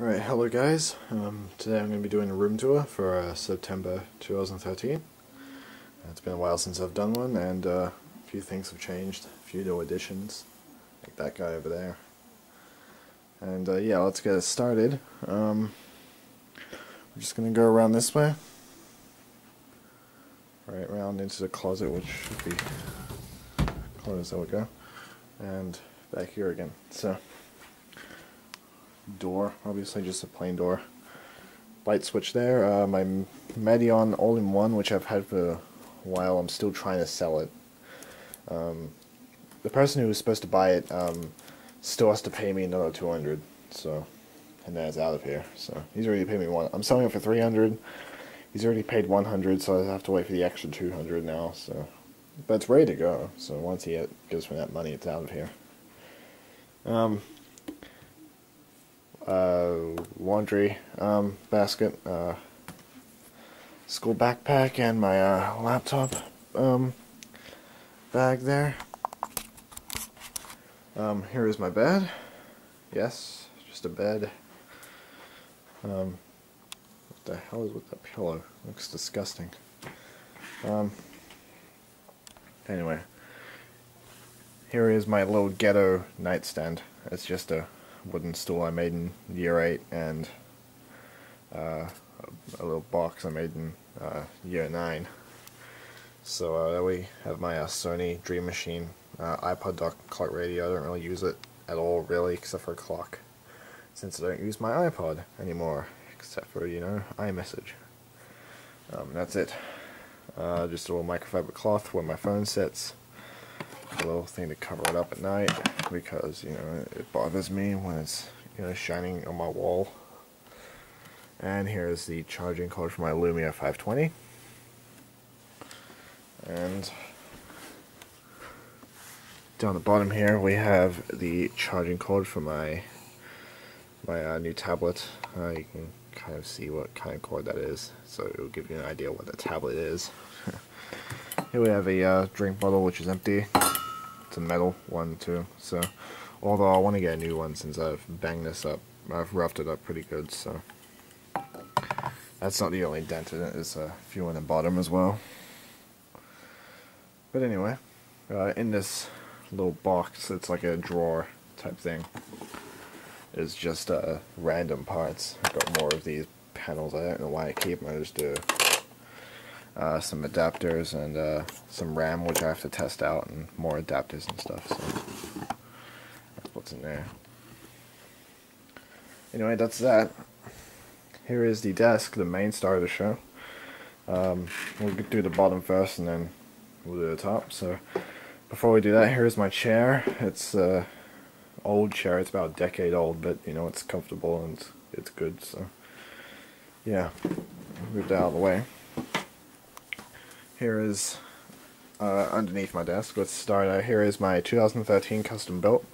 Alright, hello guys. Um, today I'm going to be doing a room tour for uh, September 2013. It's been a while since I've done one and uh, a few things have changed, a few new additions, like that guy over there. And uh, yeah, let's get it started. Um, we're just going to go around this way. Right around into the closet, which should be closed, there we go. And back here again. So door, obviously just a plain door. Light switch there. Uh, my Medion all-in-one, which I've had for a while. I'm still trying to sell it. Um, the person who was supposed to buy it um, still has to pay me another 200 so and then it's out of here. So he's already paid me one. I'm selling it for 300 He's already paid 100 so I have to wait for the extra 200 now. So, but it's ready to go. So once he gives me that money, it's out of here. Um, laundry um, basket, uh, school backpack, and my uh, laptop um, bag there. Um, here is my bed. Yes, just a bed. Um, what the hell is with that pillow? Looks disgusting. Um, anyway, here is my little ghetto nightstand. It's just a wooden stool I made in year 8 and uh, a little box I made in uh, year 9. So uh, we have my uh, Sony Dream Machine uh, iPod dock clock radio. I don't really use it at all really except for clock since I don't use my iPod anymore except for, you know, iMessage. Um, that's it. Uh, just a little microfiber cloth where my phone sits a little thing to cover it up at night because you know it bothers me when it's you know shining on my wall. And here's the charging cord for my Lumia 520. And down the bottom here we have the charging cord for my my uh, new tablet. Uh, you can kind of see what kind of cord that is, so it will give you an idea what the tablet is. Here we have a uh, drink bottle which is empty. It's a metal one too. So, although I want to get a new one since I've banged this up, I've roughed it up pretty good. So, that's not the only dent in it. There's a few on the bottom as well. But anyway, uh, in this little box, it's like a drawer type thing. Is just uh, random parts. I've got more of these panels. I don't know why I keep them. I just do some adapters and uh, some RAM which I have to test out and more adapters and stuff so. That's what's in there. Anyway that's that. Here is the desk the main star of the show. Um, we'll through the bottom first and then we'll do the top so before we do that here's my chair. It's uh, old chair. It's about a decade old but you know it's comfortable and it's, it's good so. Yeah move that out of the way here is uh, underneath my desk. Let's start. Uh, here is my 2013 custom built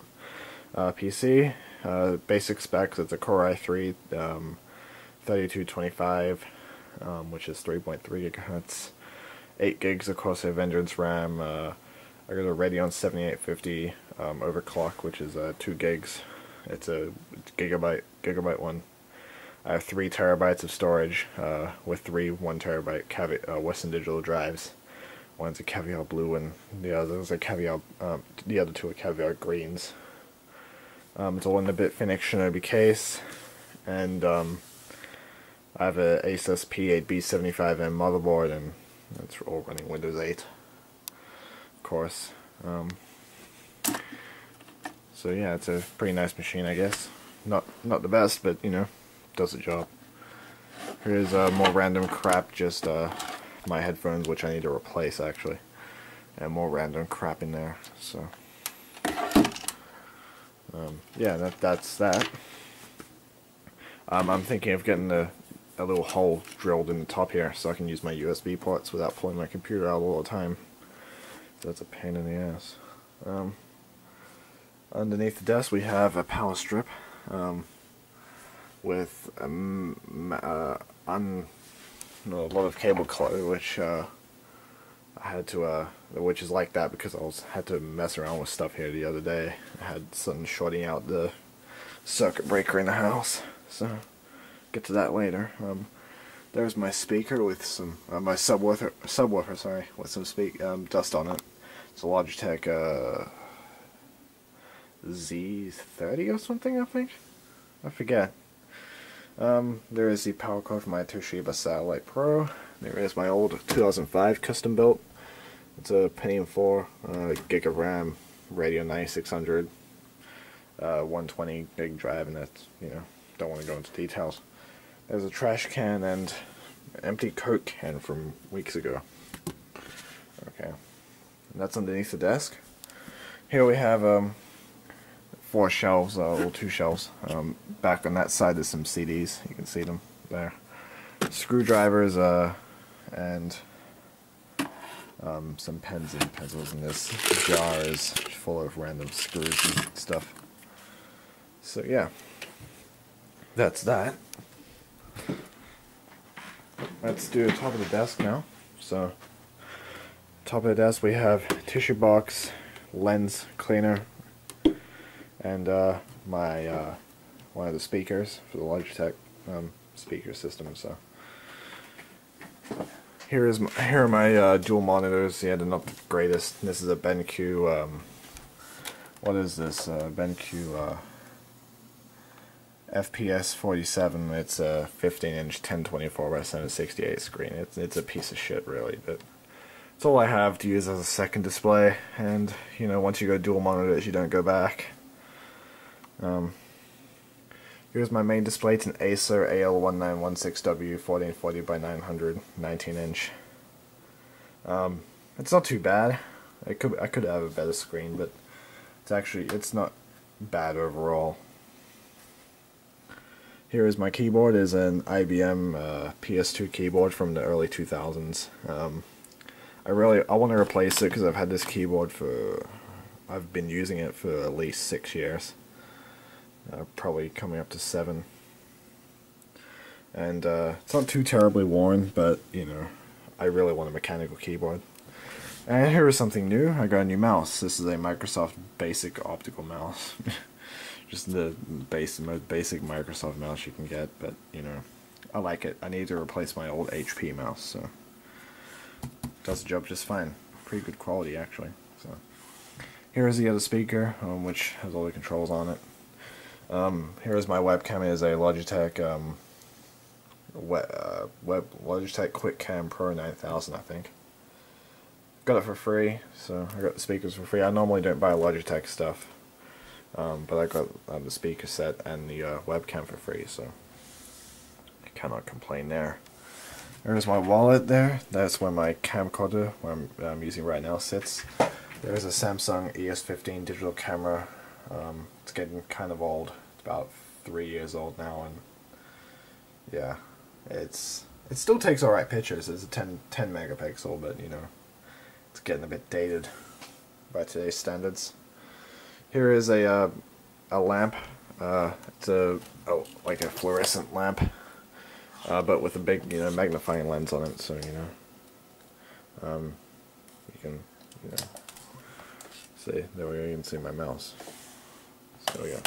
uh, PC. Uh, basic specs. It's a Core i3 um, 3225, um, which is 3.3 gigahertz, 8 gigs of Corsair Vengeance RAM. Uh, I got a Radeon 7850 um, overclock, which is uh, 2 gigs. It's a gigabyte gigabyte one. I have three terabytes of storage uh, with three one terabyte cavi uh, Western Digital drives. One's a caviar blue and the other is a caviar. Um, the other two are caviar greens. Um, it's all in the BitFenix Shinobi case, and um, I have a Asus P8B75M motherboard, and it's all running Windows 8, of course. Um, so yeah, it's a pretty nice machine, I guess. Not not the best, but you know does the job. Here's uh, more random crap, just uh, my headphones, which I need to replace actually, and more random crap in there. So, um, yeah, that that's that. Um, I'm thinking of getting a, a little hole drilled in the top here, so I can use my USB ports without pulling my computer out all the time. That's a pain in the ass. Um, underneath the desk, we have a power strip. Um, with um, uh, un, a lot of cable clutter, which uh, I had to, uh, which is like that because I was had to mess around with stuff here the other day. I had something shorting out the circuit breaker in the house, so get to that later. Um, there's my speaker with some uh, my subwoofer, subwoofer, sorry, with some speak um, dust on it. It's a Logitech uh, Z30 or something, I think. I forget. Um, there is the power cord for my Toshiba Satellite Pro. There is my old 2005 custom built. It's a Pentium 4 uh, gig of RAM, Radeon 9600, uh, 120 gig drive, and that's you know don't want to go into details. There's a trash can and empty Coke can from weeks ago. Okay, and that's underneath the desk. Here we have um, four shelves, uh, well, two shelves. Um, back on that side, there's some CDs. You can see them there. Screwdrivers, uh, and um, some pens and pencils. And this jar is full of random screws and stuff. So yeah, that's that. Let's do the top of the desk now. So, top of the desk we have tissue box, lens cleaner, and uh, my uh, one of the speakers for the Logitech um, speaker system. So here is my, here are my uh, dual monitors. Yeah, they're not the greatest. This is a BenQ. Um, what is this? Uh, BenQ uh, FP547. It's a 15-inch 1024 by 768 screen. It's it's a piece of shit, really, but. It's all I have to use as a second display, and you know, once you go dual monitors, you don't go back. Um, here's my main display. It's an Acer AL1916W 1440 by 900 19 inch. Um, it's not too bad. I could I could have a better screen, but it's actually it's not bad overall. Here is my keyboard. is an IBM uh, PS2 keyboard from the early 2000s. Um, I really I want to replace it because I've had this keyboard for I've been using it for at least six years uh, probably coming up to seven. And uh, it's not too terribly worn, but you know, I really want a mechanical keyboard. And here is something new. I got a new mouse. This is a Microsoft Basic optical mouse. Just the base, most basic Microsoft mouse you can get, but you know, I like it. I need to replace my old HP mouse, so does the job just fine. Pretty good quality actually. So here is the other speaker, um, which has all the controls on it. Um, here is my webcam. It is a Logitech um, web, uh, web Logitech QuickCam Pro 9000, I think. Got it for free, so I got the speakers for free. I normally don't buy Logitech stuff, um, but I got uh, the speaker set and the uh, webcam for free, so I cannot complain there. There's my wallet there. That's where my camcorder, where I'm, I'm using right now, sits. There's a Samsung ES15 digital camera um, it's getting kind of old. It's about three years old now, and yeah, it's it still takes alright pictures. It's a 10, 10 megapixel, but you know, it's getting a bit dated by today's standards. Here is a uh, a lamp. Uh, it's a oh, like a fluorescent lamp, uh, but with a big you know magnifying lens on it. So you know, um, you can you know see there we go. You can see my mouse. There we go.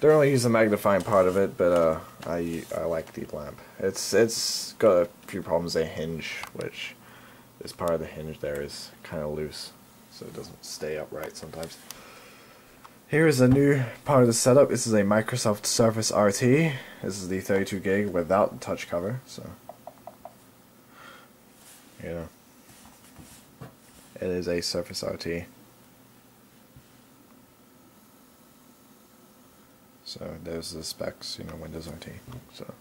Don't really use the magnifying part of it, but uh, I I like the lamp. It's it's got a few problems. A hinge, which this part of the hinge there is kind of loose, so it doesn't stay upright sometimes. Here is a new part of the setup. This is a Microsoft Surface RT. This is the 32 gig without touch cover, so yeah, it is a Surface RT. So there's the specs, you know, Windows RT. So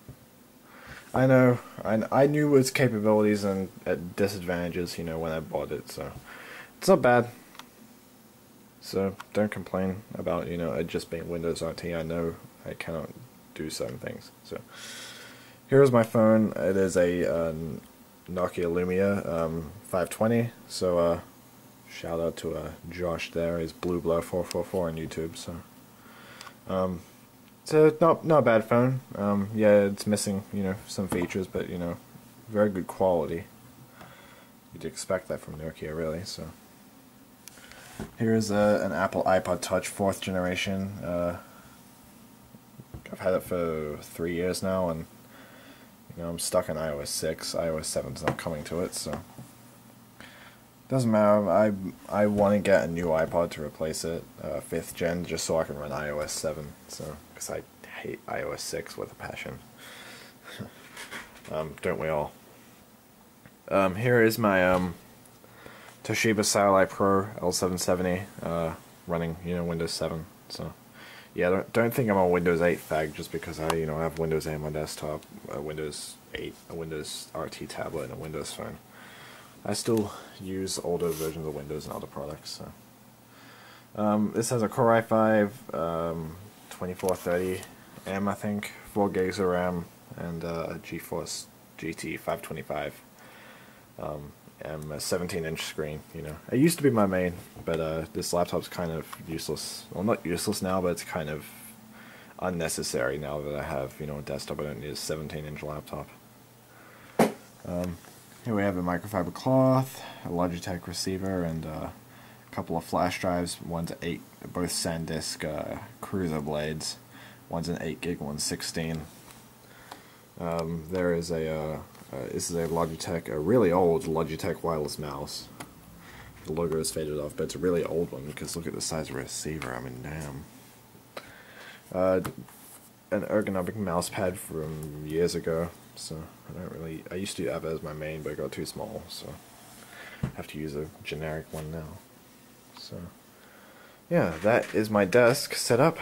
I know, I, I knew its capabilities and disadvantages, you know, when I bought it. So it's not bad. So don't complain about, you know, it just being Windows RT. I know I cannot do certain things. So here's my phone. It is a uh, Nokia Lumia um, 520. So uh, shout out to uh, Josh there. He's BlueBlow444 on YouTube. So um, it's a not not a bad phone. Um, yeah, it's missing you know some features, but you know, very good quality. You'd expect that from Nokia, really. So here's a, an Apple iPod Touch fourth generation. Uh, I've had it for three years now, and you know I'm stuck in iOS six. iOS seven's not coming to it, so doesn't matter. I I want to get a new iPod to replace it, uh, fifth gen, just so I can run iOS seven. So because I hate iOS six with a passion. um, don't we all? Um, here is my um, Toshiba Satellite Pro L770 uh, running, you know, Windows 7. So, yeah, don't, don't think I'm a Windows 8 fag just because I, you know, have Windows 8 on my desktop, a Windows 8, a Windows RT tablet, and a Windows phone. I still use older versions of Windows and other products. So. Um, this has a Core i5 um, 2430M, I think, 4 gigs of RAM, and uh, a GeForce GT 525 um, M, a 17 inch screen. You know, it used to be my main, but uh, this laptop's kind of useless. Well, not useless now, but it's kind of unnecessary now that I have you know a desktop. I don't need a 17 inch laptop. Um, here we have a microfiber cloth, a Logitech receiver, and uh, couple of flash drives. One's eight, both SanDisk uh, Cruzer blades. One's an 8 gig, one's 16. Um, there is a uh, uh, this is a Logitech, a really old Logitech wireless mouse. The logo is faded off, but it's a really old one because look at the size of the receiver. I mean, damn. Uh, an ergonomic mouse pad from years ago, so I don't really. I used to have it as my main, but it got too small, so I have to use a generic one now. So, yeah, that is my desk set up.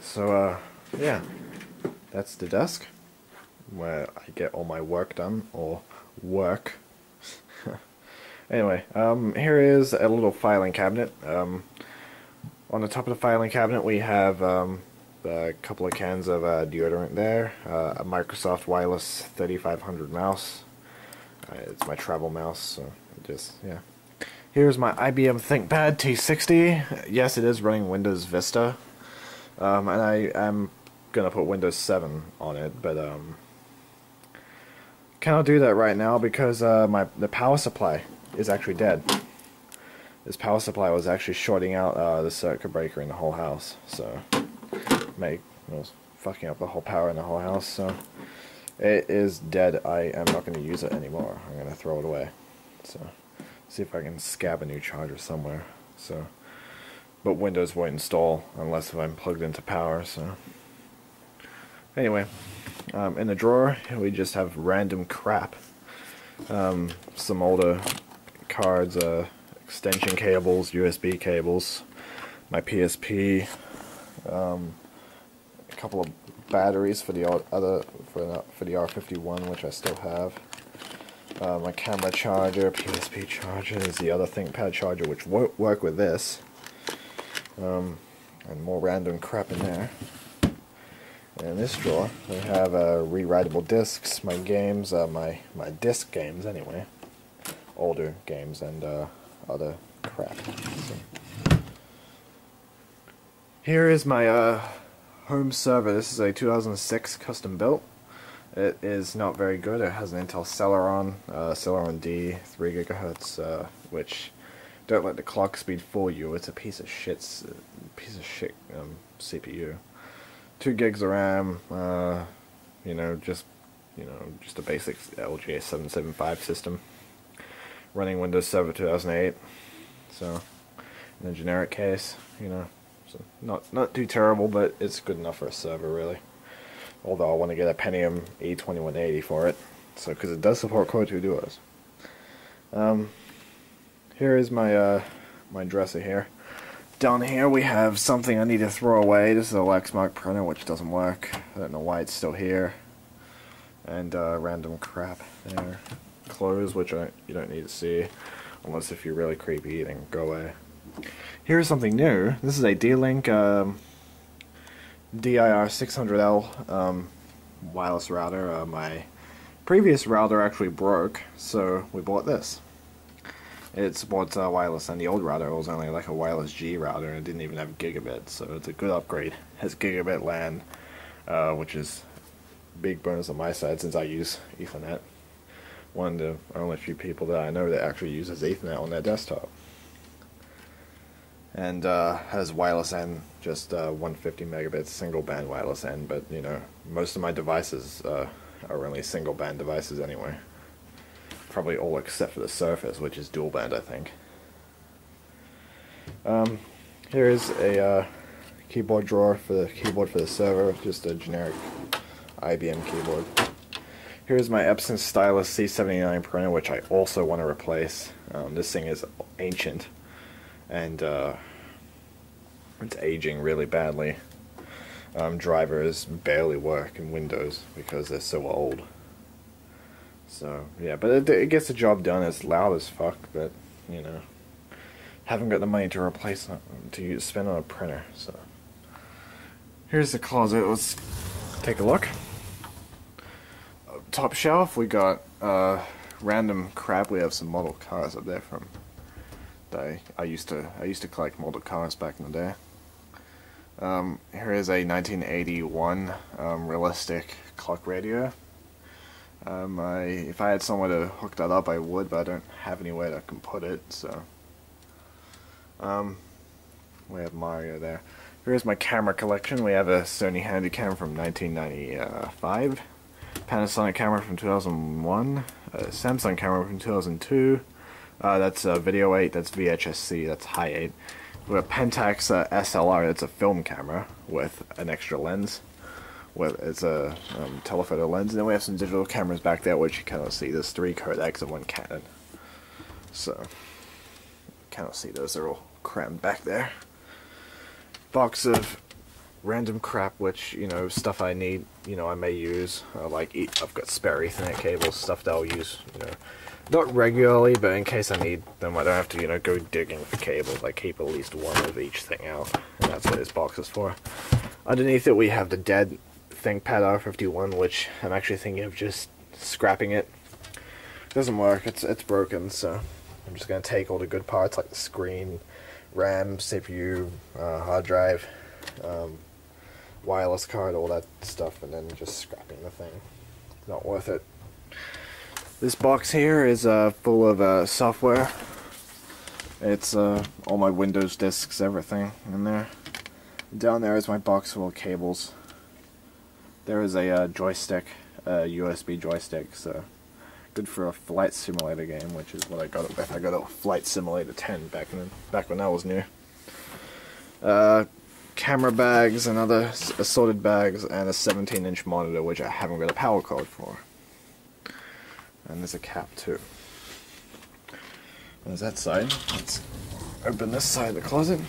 So, uh, yeah, that's the desk where I get all my work done, or work. anyway, um, here is a little filing cabinet. Um, on the top of the filing cabinet we have um, a couple of cans of uh, deodorant there, uh, a Microsoft Wireless 3500 mouse. Uh, it's my travel mouse, so just, yeah. Here's my IBM ThinkPad T60. Yes, it is running Windows Vista. Um, and I am gonna put Windows 7 on it, but um, Cannot do that right now because uh, my the power supply is actually dead. This power supply was actually shorting out uh, the circuit breaker in the whole house, so make was fucking up the whole power in the whole house. So it is dead. I am not going to use it anymore. I'm going to throw it away. So see if I can scab a new charger somewhere. So, but Windows won't install unless if I'm plugged into power. So. Anyway, um, in the drawer we just have random crap. Um, some older cards, uh, extension cables, USB cables, my PSP, um, a couple of batteries for the other for the, for the R51, which I still have. Uh, my camera charger, PSP charger, is the other ThinkPad charger, which won't work with this. Um, and more random crap in there. In this drawer, I have uh, rewritable discs, my games, uh, my, my disc games anyway, older games and uh, other crap. So. Here is my uh, home server. This is a 2006 custom built. It is not very good. It has an Intel Celeron, uh, Celeron D, 3 gigahertz, uh, which don't let the clock speed fool you. It's a piece of shit, piece of shit um, CPU two gigs of RAM, uh, you know, just you know, just a basic LGA 775 system, running Windows Server 2008. So, in a generic case, you know, so not not too terrible, but it's good enough for a server, really. Although I want to get a Pentium E2180 for it, so because it does support Core 2 Duos. Um, here is my uh, my dresser here. Down here we have something I need to throw away. This is a Lexmark printer which doesn't work. I don't know why it's still here. And uh, random crap there. Clothes which I, you don't need to see. Unless if you're really creepy, then go away. Here's something new. This is a D-Link um, DIR600L um, wireless router. Uh, my previous router actually broke, so we bought this. It supports uh, wireless, and the old router was only like a wireless G router, and it didn't even have gigabit, so it's a good upgrade. It has gigabit LAN, uh, which is big bonus on my side since I use Ethernet. One of the only few people that I know that actually uses Ethernet on their desktop. And uh, has wireless N, just uh, 150 megabits single band wireless N. But you know, most of my devices uh, are only single band devices anyway. Probably all except for the Surface, which is dual band, I think. Um, here is a uh, keyboard drawer for the keyboard for the server, just a generic IBM keyboard. Here's my Epson Stylus C79 printer, which I also want to replace. Um, this thing is ancient, and uh, it's aging really badly. Um, drivers barely work in Windows because they're so old. So, yeah, but it, it gets the job done. It's loud as fuck, but, you know, haven't got the money to replace it, to use, spend on a printer, so. Here's the closet. Let's take a look top shelf, we got uh, random crap. We have some model cars up there from. I, I used to I used to collect model cars back in the day. Um, here is a 1981 um, realistic clock radio. Um, I, if I had somewhere to hook that up, I would, but I don't have anywhere I can put it. So, um, we have Mario there. Here's my camera collection. We have a Sony Handycam from 1995. Panasonic camera from 2001, a Samsung camera from 2002. Uh, that's a Video 8, that's VHS-C, that's High 8. We have Pentax uh, SLR, that's a film camera with an extra lens. With It's a um, telephoto lens. And then we have some digital cameras back there, which you cannot see. There's three Kodak and one Canon. So, cannot see those, they're all crammed back there. Box of random crap, which, you know, stuff I need, you know, I may use. Uh, like, I've got spare Ethernet cables, stuff that I'll use, you know, not regularly, but in case I need them, I don't have to, you know, go digging for cables. I keep at least one of each thing out, and that's what this box is for. Underneath it, we have the dead ThinkPad R51, which I'm actually thinking of just scrapping it. it doesn't work, it's, it's broken, so I'm just going to take all the good parts, like the screen, RAM, CPU, uh, hard drive, um, wireless card, all that stuff, and then just scrapping the thing. Not worth it. This box here is uh, full of uh, software. It's uh, all my Windows disks, everything in there. Down there is my box full of cables. There is a uh, joystick, a USB joystick, so good for a flight simulator game, which is what I got it with. I got a Flight Simulator 10 back in back when that was new. Camera bags and other assorted bags and a 17 inch monitor which I haven't got a power cord for. And there's a cap too. There's that side. Let's open this side of the closet.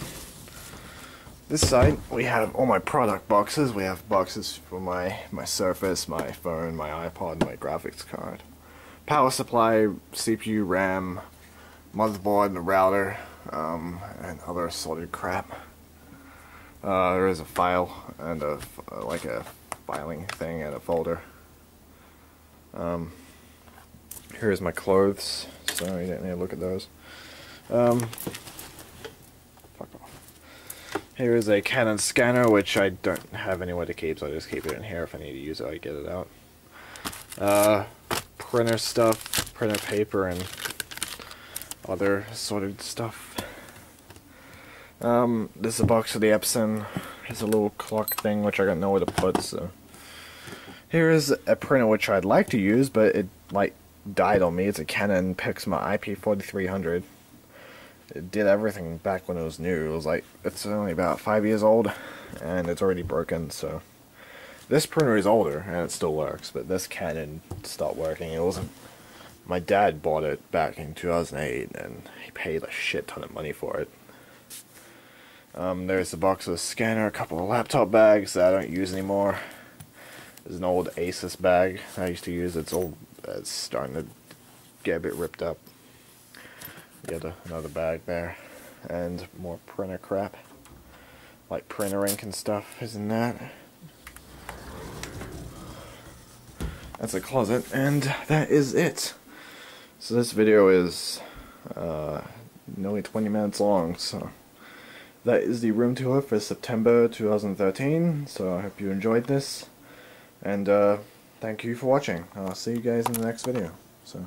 This side we have all my product boxes. We have boxes for my, my Surface, my phone, my iPod, my graphics card. Power supply, CPU, RAM, motherboard, and the router, um, and other assorted crap. Uh, there is a file and a uh, like a filing thing and a folder. Um, here's my clothes, so you didn't need to look at those. Um, fuck off. Here is a Canon scanner, which I don't have anywhere to keep, so I just keep it in here. If I need to use it, I get it out. Uh, printer stuff, printer paper, and other sorted stuff. Um, this is a box of the Epson. There's a little clock thing which I got nowhere to put, so. Here is a printer which I'd like to use, but it, like, died on me. It's a Canon Pixma IP4300. It did everything back when it was new. It was like, it's only about five years old, and it's already broken, so. This printer is older, and it still works, but this Canon stopped working. It wasn't. My dad bought it back in 2008, and he paid a shit ton of money for it. Um, there's a box of scanner, a couple of laptop bags that I don't use anymore. There's an old Asus bag I used to use. It's old. It's starting to get a bit ripped up. Get another bag there, and more printer crap, like printer ink and stuff. Isn't that? That's a closet, and that is it. So this video is uh, nearly 20 minutes long. So that is the room tour for September 2013. So I hope you enjoyed this. And uh, thank you for watching. I'll see you guys in the next video. So.